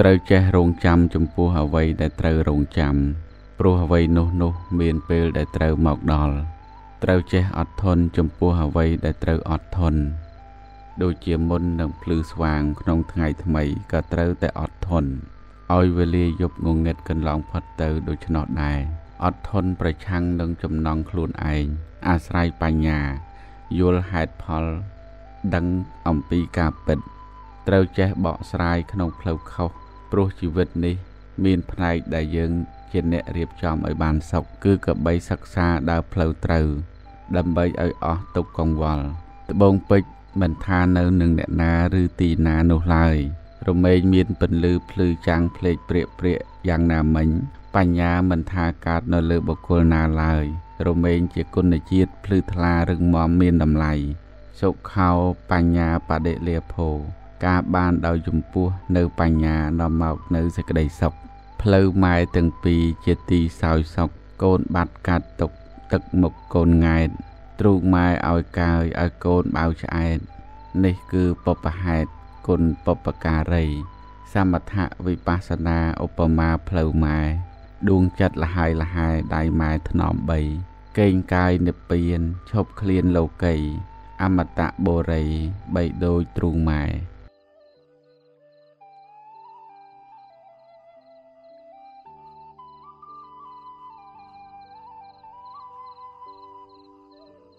ត្រូវចេះរងចាំចំពោះអ្វីដែលត្រូវរងចាំ ព្រោះអ្វីនោះនោះមានពេលដែលត្រូវមកដល់ត្រូវចេះអត់ធន់ចំពោះអ្វីដែលត្រូវអត់ធន់ដូចជាមុននឹងភ្លឺស្វាងក្នុងថ្ងៃថ្មីក៏ត្រូវតែអត់ធន់ឲ្យវេលាយប់ងងឹតកន្លងផុតទៅដូច្នោះដែរអត់ធន់ប្រឆាំងនឹងចំណងខ្លួនឯងអាស្រ័យបញ្ញា យល់ហេតុផល ដឹងអំពីការពិត ត្រូវចេះបកស្រាយក្នុងផ្លូវខុស ព្រោះជីវិតនេះ មានផ្នែកដែលយើងជាអ្នករៀបចំឲ្យបានសុខគឺកបីសិក្សាដើរផ្លូវត្រូវ ដើម្បីឲ្យអស់ទុកកង្វល់ត្បូងពេជ្រមិនថានៅនឹងអ្នកណាឬទីណានោះឡើយរមែងមានពន្លឺភ្លឺចាំងភ្លេចព្រាកព្រាកយ៉ាងណាមិញ បញ្ញាមិនថាកើតនៅលើបុគ្គលណាឡើយរមែងជាគុណជាតិភ្លឺថ្លារឹងមាំមានតម្លៃសុខោបញ្ញាបដិលាភោ ការបានដោយចំពោះនៅបញ្ញានាំមកនៅសេចក្តីសុខផ្លូវម៉ែទាំងពីរជាទីសោយសុខកូនបាត់កាត់ទុកទឹកមុខកូនង៉ែតទ្រូងម៉ែឲ្យកាយឲ្យកូនបៅឆ្អែតនេះគឺបបហេតុគុណបបការីសមថវិបស្សនាឧបមាផ្លូវម៉ែដួងចិត្តលហើយលហើយដៃម៉ែថ្នម3កេងកាយនិព្វានឈប់ឃ្លានលោកី អមតៈបូរីបីដូចទ្រូងម៉ែ